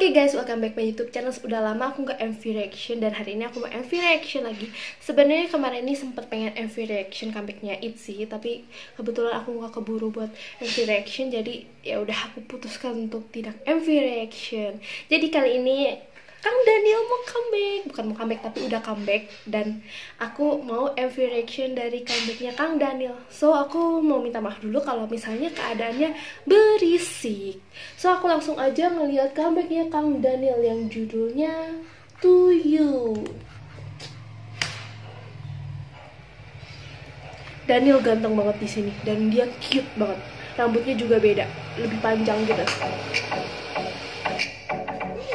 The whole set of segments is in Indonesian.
Oke guys, welcome back my YouTube channel. Udah lama aku nggak MV reaction dan hari ini aku mau MV reaction lagi. Sebenarnya kemarin ini sempat pengen MV reaction comebacknya Itzy, tapi kebetulan aku nggak keburu buat MV reaction, jadi ya udah aku putuskan untuk tidak MV reaction. Jadi kali ini Kang Daniel mau comeback, bukan mau comeback tapi udah comeback dan aku mau MV reaction dari comebacknya Kang Daniel. So aku mau minta maaf dulu kalau misalnya keadaannya berisik. So aku langsung aja ngeliat comebacknya Kang Daniel yang judulnya To You. Daniel ganteng banget di sini dan dia cute banget. Rambutnya juga beda, lebih panjang gitu.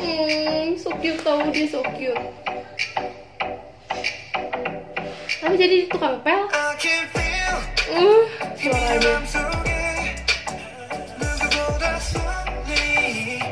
Hmm, so cute tau dia so cute. Tapi jadi tukang pel. Uh, suaranya.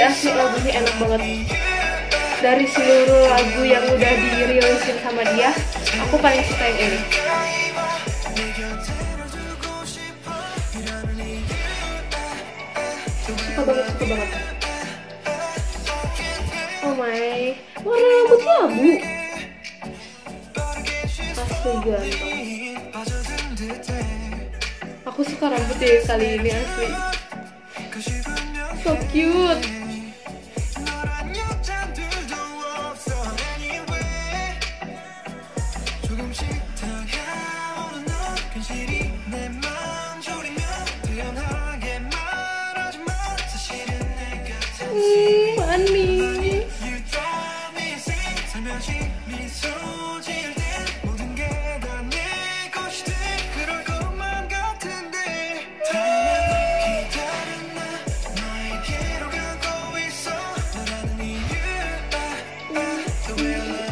Asli-asli lagunya enak banget. Dari seluruh lagu yang udah dirilisin sama dia, aku paling suka yang ini. Suka banget, suka banget. Oh my, warna rambutnya abu. Asli ganteng. Aku suka rambutnya kali ini asli. So cute.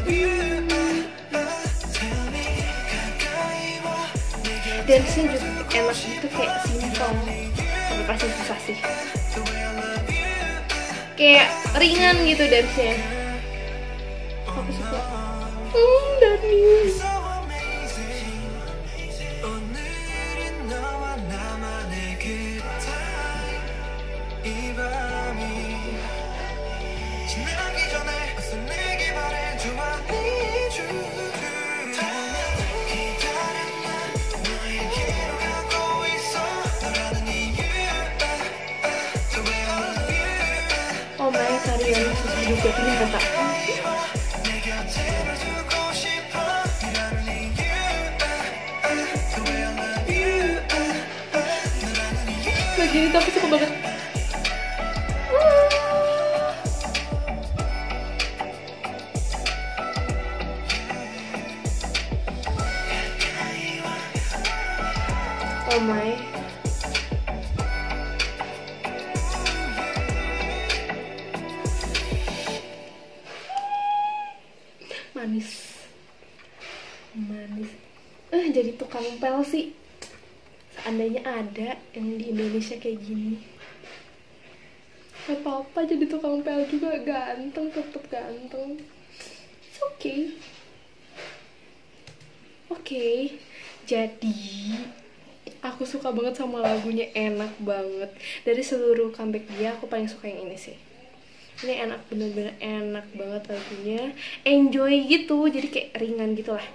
you? Dance-nya juga enak gitu kayak simpel tapi pasti susah sih. Kayak ringan gitu dance-nya. Aku suka. Hmm Daniel tarian susah juga ternyata. Lagi ini tapi suka banget. Oh my. Manis. Manis. Eh jadi tukang pel sih. Seandainya ada yang di Indonesia kayak gini. Apa-apa jadi tukang pel juga. Ganteng tetep ganteng. It's okay. Oke. Jadi aku suka banget sama lagunya. Enak banget. Dari seluruh comeback dia aku paling suka yang ini sih ini enak bener-bener enak banget lagunya. Enjoy gitu jadi kayak ringan gitu lah.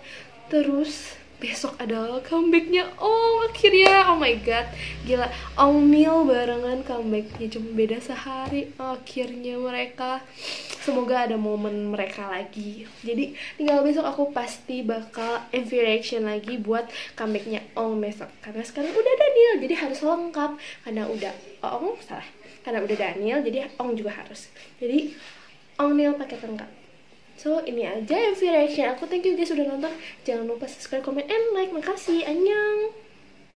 Terus besok ada comebacknya. Oh akhirnya. Oh my god. Gila Ong Mil barengan comebacknya. Cuma beda sehari akhirnya mereka. Semoga ada momen mereka lagi. Jadi tinggal besok aku pasti bakal MV reaction lagi buat comebacknya Ong besok. Karena sekarang udah Daniel jadi harus lengkap. Karena udah oh, salah karena udah Daniel jadi Ong juga harus jadi Ong Neil pakai lengkap So, ini aja MV reaction aku. Thank you guys udah nonton. Jangan lupa subscribe, comment, and like. Makasih. Annyeong.